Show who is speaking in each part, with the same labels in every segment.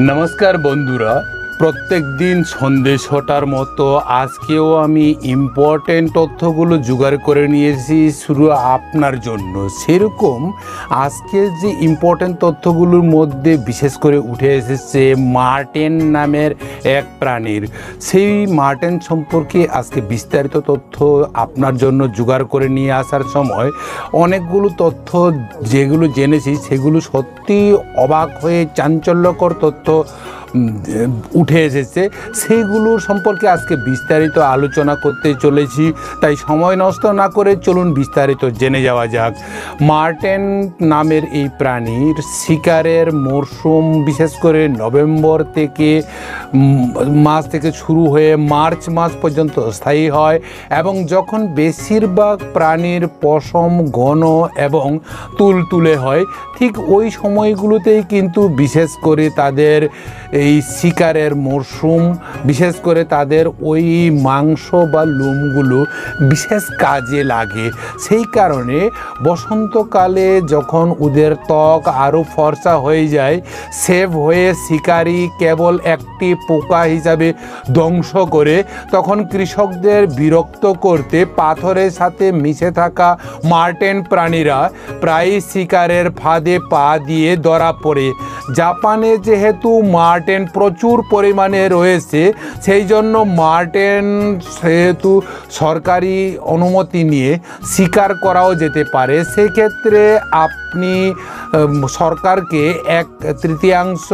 Speaker 1: নমস্কার বন্ধুরা প্রত্যেক দিন সন্ধ্যে ছটার মতো আজকেও আমি ইম্পর্টেন্ট তথ্যগুলো জোগাড় করে নিয়েছি শুরু আপনার জন্য। সেরকম আজকের যে ইম্পর্টেন্ট তথ্যগুলোর মধ্যে বিশেষ করে উঠে এসেছে মার্টেন নামের এক প্রাণীর। সেই মার্টেন সম্পর্কে আজকে বিস্তারিত তথ্য আপনার জন্য জোগাড় করে নিয়ে আসার সময় অনেকগুলো তথ্য যেগুলো জেনেছি সেগুলো সত্যি অবাক হয়ে চাঞ্চল্যকর তথ্য উঠে এসেছে। সেইগুলোর সম্পর্কে আজকে বিস্তারিত আলোচনা করতে চলেছি। তাই সময় নষ্ট না করে চলুন বিস্তারিত জেনে যাওয়া যাক। মার্টেন নামের এই প্রাণীর শিকারের মরশুম বিশেষ করে নভেম্বর থেকে মাস থেকে শুরু হয়ে মার্চ মাস পর্যন্ত স্থায়ী হয় এবং যখন বেশিরভাগ প্রাণীর পশম ঘন এবং তুলতুলে হয়, ঠিক ওই সময়গুলোতেই কিন্তু বিশেষ করে তাদের এই শিকারের মরশুম বিশেষ করে তাদের ওই মাংস বা লোমগুলো বিশেষ কাজে লাগে। সেই কারণে বসন্তকালে যখন ওদের ত্বক আরও ফর্সা হয়ে যায়, সেভ হয়ে শিকারি কেবল একটি পোকা হিসাবে ধ্বংস করে, তখন কৃষকদের বিরক্ত করতে পাথরের সাথে মিশে থাকা মার্টেন প্রাণীরা প্রায়ই শিকারের ফাঁদে পা দিয়ে ধরা পড়ে। জাপানে যেহেতু মার্টেন প্রচুর পরিমাণে রয়েছে। সেই জন্য মার্টেন সেহেতু সরকারি অনুমতি নিয়ে শিকার করাও যেতে পারে। সেক্ষেত্রে আপনি সরকারকে এক তৃতীয়াংশ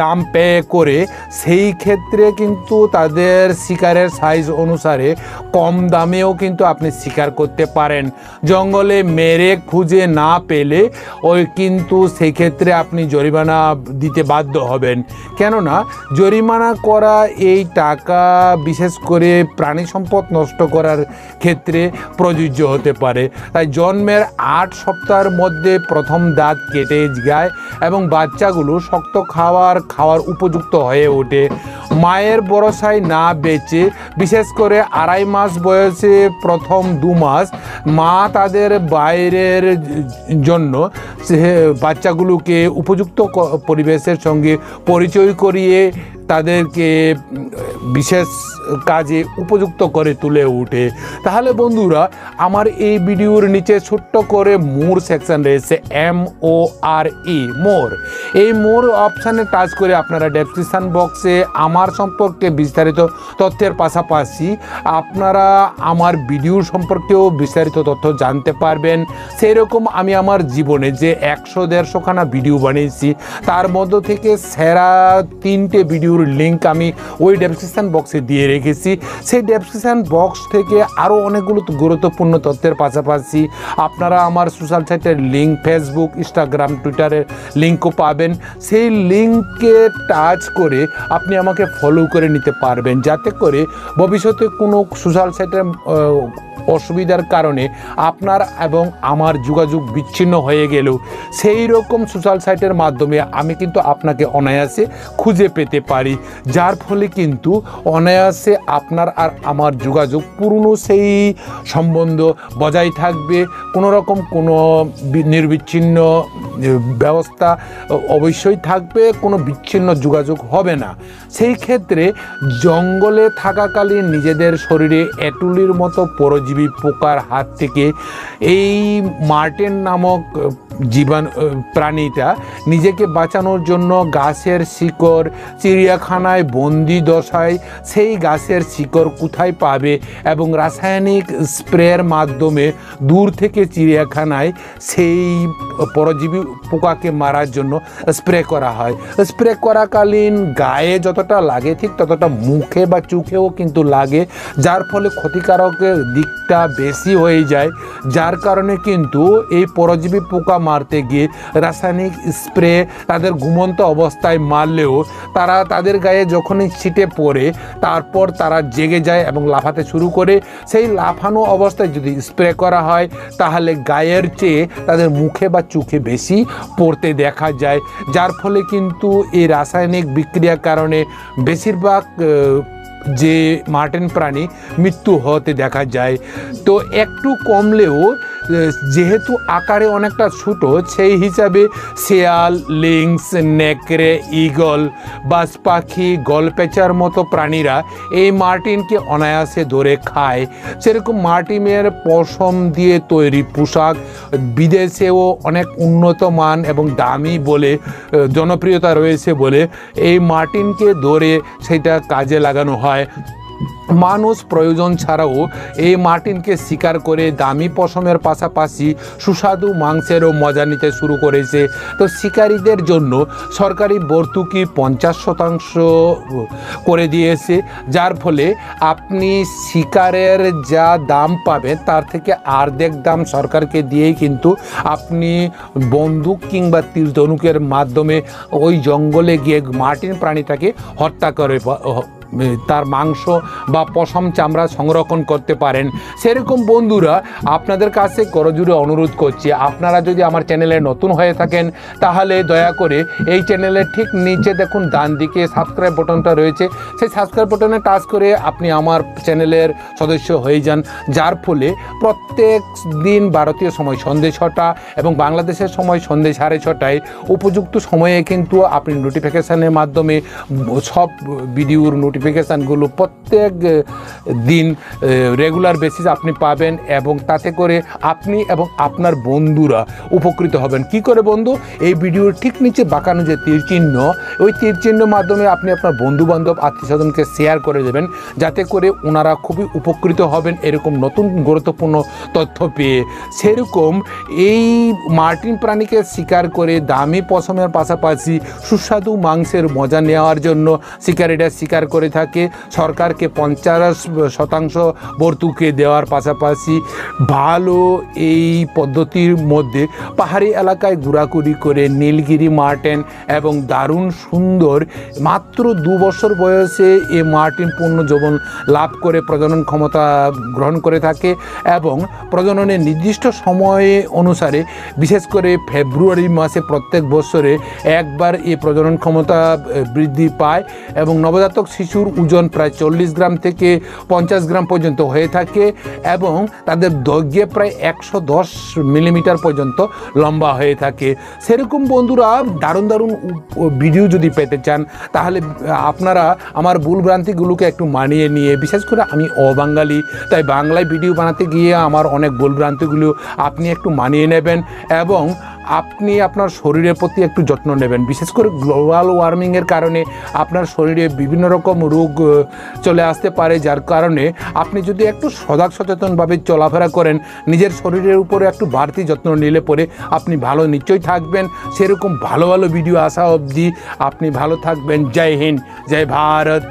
Speaker 1: দাম পে করে সেই ক্ষেত্রে কিন্তু তাদের শিকারের সাইজ অনুসারে কম দামেও কিন্তু আপনি শিকার করতে পারেন। জঙ্গলে মেরে খুঁজে না পেলে ওই কিন্তু সেই ক্ষেত্রে আপনি জরিমানা দিতে বাধ্য হবেন। কেননা, জরিমানা করা এই টাকা বিশেষ করে প্রাণী সম্পদ নষ্ট করার ক্ষেত্রে প্রযোজ্য হতে পারে। তাই জন্মের আট সপ্তাহের মধ্যে প্রথম দাঁত কেটে যায় এবং বাচ্চাগুলো শক্ত খাওয়ার খাওয়ার উপযুক্ত হয়ে ওঠে। মায়ের বরসায় না বেঁচে, বিশেষ করে আড়াই মাস বয়সে প্রথম দু মাস মা তাদের বাইরের জন্য বাচ্চাগুলোকে উপযুক্ত পরিবেশের সঙ্গে পরিচয় করিয়ে তাদেরকে বিশেষ কাজে উপযুক্ত করে তুলে ওঠে। তাহলে বন্ধুরা, আমার এই ভিডিওর নিচে ছোট্ট করে মোর সেকশন রয়েছে এম ও আর ই, মোর। এই মোর অপশানে টাচ করে আপনারা ডেসক্রিপশান বক্সে আমার সম্পর্কে বিস্তারিত তথ্যের পাশাপাশি আপনারা আমার ভিডিও সম্পর্কেও বিস্তারিত তথ্য জানতে পারবেন। সেই রকম আমি আমার জীবনে যে একশো দেড়শোখানা ভিডিও বানিয়েছি, তার মধ্য থেকে সেরা তিনটে ভিডিওর লিঙ্ক আমি ওই ডেসক্রিপশান বক্সে দিয়ে রেখেছি। সেই ডেসক্রিপশান বক্স থেকে আরও অনেকগুলো গুরুত্বপূর্ণ তথ্যের পাশাপাশি আপনারা আমার সোশ্যাল সাইটের লিঙ্ক ফেসবুক ইনস্টাগ্রাম টুইটারের লিঙ্কও পাবেন। সেই লিঙ্কে টাচ করে আপনি আমাকে ফলো করে নিতে পারবেন। যাতে করে ভবিষ্যতে কোনো সোশ্যাল সাইটের অসুবিধার কারণে আপনার এবং আমার যোগাযোগ বিচ্ছিন্ন হয়ে গেলেও সেই রকম সোশ্যাল সাইটের মাধ্যমে আমি কিন্তু আপনাকে অনায়াসে খুঁজে পেতে পারি। যার ফলে কিন্তু অনায়াসে আপনার আর আমার যোগাযোগ পুরনো সেই সম্বন্ধ বজায় থাকবে। কোনো রকম কোনো নির্বিচ্ছিন্ন ব্যবস্থা অবশ্যই থাকবে, কোনো বিচ্ছিন্ন যোগাযোগ হবে না। সেই ক্ষেত্রে জঙ্গলে থাকাকালীন নিজেদের শরীরে এটুলির মতো পরজীবী পোকার হাত থেকে এই মার্টেন নামক জীবাণু প্রাণীটা নিজেকে বাঁচানোর জন্য গাছের শিকড়, চিড়িয়াখানায় বন্দি দশায় সেই গাছের শিকড় কোথায় পাবে এবং রাসায়নিক স্প্রের মাধ্যমে দূর থেকে চিড়িয়াখানায় সেই পরজীবী পোকাকে মারার জন্য স্প্রে করা হয়। স্প্রে করাকালীন গায়ে যতটা লাগে ঠিক ততটা মুখে বা চোখেও কিন্তু লাগে, যার ফলে ক্ষতিকারকের দিকটা বেশি হয়ে যায়, যার কারণে কিন্তু এই পরজীবী পোকা মারতে গিয়ে রাসায়নিক স্প্রে তাদের ঘুমন্ত অবস্থায় মারলেও তারা তাদের গায়ে যখনই ছিটে পড়ে, তারপর তারা জেগে যায় এবং লাফাতে শুরু করে। সেই লাফানো অবস্থায় যদি স্প্রে করা হয়, তাহলে গায়ের চেয়ে তাদের মুখে বা চোখে বেশি পড়তে দেখা যায়, যার ফলে কিন্তু এই রাসায়নিক বিক্রিয়ার কারণে বেশিরভাগ যে মার্টেন প্রাণী মৃত্যু হতে দেখা যায়। তো একটু কমলেও যেহেতু আকারে অনেকটা ছোট, সেই হিসাবে শেয়াল, লিংস, নেকড়ে ইগল বাস পাখি গলপেচার মতো প্রাণীরা এই মার্টিনকে অনায়াসে ধরে খায়। সেরকম মার্টিনের পশম দিয়ে তৈরি পোশাক বিদেশেও অনেক উন্নত মান এবং দামি বলে, জনপ্রিয়তা রয়েছে বলে এই মার্টিনকে ধরে সেটা কাজে লাগানো হয়। মানুষ প্রয়োজন ছাড়াও এই মার্টিনকে শিকার করে দামি পশমের পাশাপাশি সুস্বাদু মাংসেরও মজা নিতে শুরু করেছে। তো শিকারীদের জন্য সরকারি ভর্তুকি পঞ্চাশ শতাংশ করে দিয়েছে, যার ফলে আপনি শিকারের যা দাম পাবেন তার থেকে অর্ধেক দাম সরকারকে দিয়েই কিন্তু আপনি বন্দুক কিংবা তীর ধনুকের মাধ্যমে ওই জঙ্গলে গিয়ে মার্টিন প্রাণীটাকে হত্যা করে তার মাংস বা পশম চামড়া সংরক্ষণ করতে পারেন। সেরকম বন্ধুরা, আপনাদের কাছে করজুড়ে অনুরোধ করছি, আপনারা যদি আমার চ্যানেলে নতুন হয়ে থাকেন, তাহলে দয়া করে এই চ্যানেলের ঠিক নিচে দেখুন, ডান দিকে সাবস্ক্রাইব বাটনটা রয়েছে। সেই সাবস্ক্রাইব বাটনে টাচ করে আপনি আমার চ্যানেলের সদস্য হয়ে যান। যার ফলে প্রত্যেক দিন ভারতীয় সময় সন্ধে ছটা এবং বাংলাদেশের সময় সন্ধে সাড়ে ছটায় উপযুক্ত সময়ে কিন্তু আপনি নোটিফিকেশানের মাধ্যমে সব ভিডিওর নোটিফিকেশানগুলো প্রত্যেক দিন রেগুলার বেসিস আপনি পাবেন এবং তাতে করে আপনি এবং আপনার বন্ধুরা উপকৃত হবেন। কি করে বন্ধু? এই ভিডিওর ঠিক নিচে বাঁকানো যে তীর চিহ্ন, ওই তীর চিহ্নের মাধ্যমে আপনি আপনার বন্ধু বান্ধব আত্মীয় স্বজনকে শেয়ার করে দেবেন, যাতে করে ওনারা খুবই উপকৃত হবেন এরকম নতুন গুরুত্বপূর্ণ তথ্য পেয়ে। সেরকম এই মার্টিন প্রাণীকে শিকার করে দামি পশমের পাশাপাশি সুস্বাদু মাংসের মজা নেওয়ার জন্য শিকারীরা শিকার করে থাকে, সরকারকে পঞ্চাশ শতাংশ ভর্তুকি দেওয়ার পাশাপাশি ভালো এই পদ্ধতির মধ্যে পাহাড়ি এলাকায় ঘোরাঘুরি করে নীলগিরি মার্টেন এবং দারুণ সুন্দর মাত্র দু বছর বয়সে এ মার্টিন পূর্ণ যৌবন লাভ করে প্রজনন ক্ষমতা গ্রহণ করে থাকে এবং প্রজননের নির্দিষ্ট সময়ে অনুসারে বিশেষ করে ফেব্রুয়ারি মাসে প্রত্যেক বছরে একবার এই প্রজনন ক্ষমতা বৃদ্ধি পায় এবং নবজাতক শিশুর ওজন প্রায় চল্লিশ গ্রাম থেকে পঞ্চাশ গ্রাম পর্যন্ত হয়ে থাকে এবং তাদের দৈর্ঘ্যে প্রায় একশো দশ মিলিমিটার পর্যন্ত লম্বা হয়ে থাকে। সেরকম বন্ধুরা দারুণ দারুণ ভিডিও যদি পেতে চান, তাহলে আপনারা আমার ভুল ভ্রান্তিগুলোকে একটু মানিয়ে নিয়ে, বিশেষ করে আমি অবাঙালি, তাই বাংলায় ভিডিও বানাতে গিয়ে আমার অনেক ভুল ভ্রান্তিগুলো আপনি একটু মানিয়ে নেবেন এবং আপনি আপনার শরীরের প্রতি একটু যত্ন নেবেন। বিশেষ করে গ্লোবাল ওয়ার্মিংয়ের কারণে আপনার শরীরে বিভিন্ন রকম রোগ চলে আসতে পারে, যার কারণে আপনি যদি একটু সজাগ সচেতনভাবে চলাফেরা করেন, নিজের শরীরের উপরে একটু বাড়তি যত্ন নিলে পরে আপনি ভালো নিশ্চয়ই থাকবেন। সেরকম ভালো ভালো ভিডিও আসা অবধি আপনি ভালো থাকবেন। জয় হিন্দ, জয় ভারত।